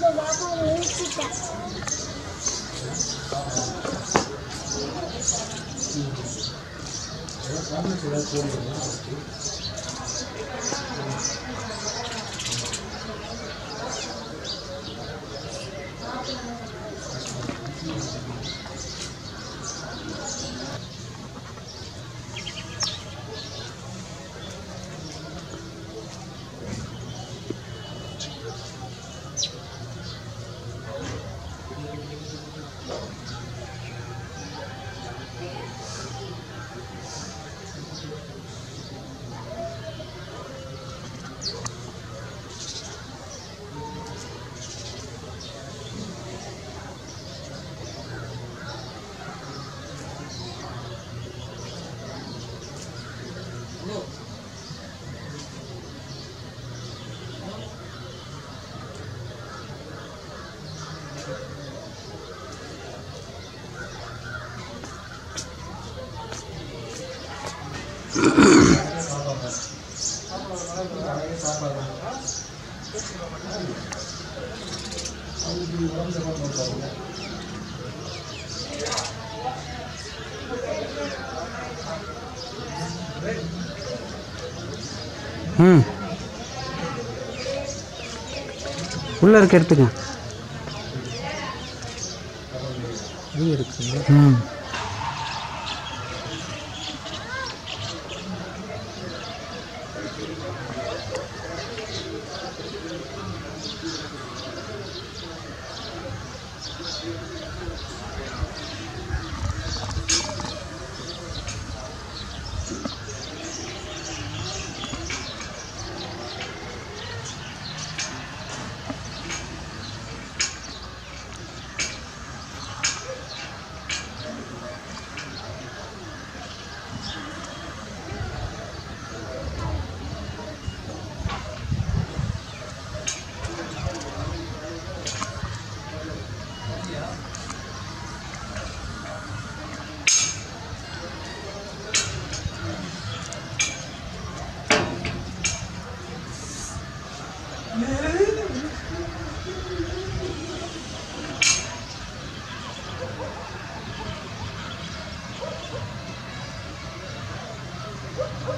我妈妈没事的。உள்ள உள்ளே இருக்க எடுத்துக்க இருக்கு Woo-hoo!